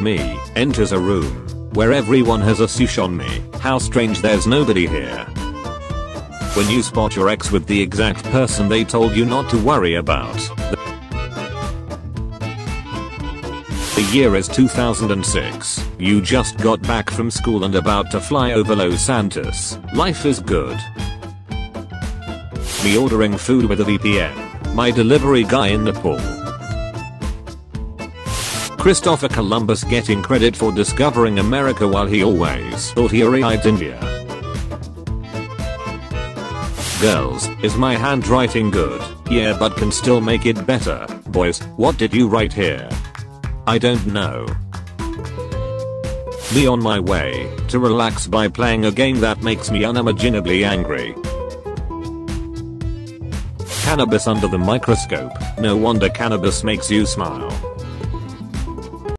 Me enters a room where everyone has a sush on me. How strange there's nobody here. When you spot your ex with the exact person they told you not to worry about. The year is 2006. You just got back from school and about to fly over Los Santos. Life is good. Me ordering food with a VPN. My delivery guy in Nepal. Christopher Columbus getting credit for discovering America while he always thought he arrived India. Girls, is my handwriting good? Yeah but can still make it better. Boys, what did you write here? I don't know. Me on my way to relax by playing a game that makes me unimaginably angry. Cannabis under the microscope, no wonder cannabis makes you smile.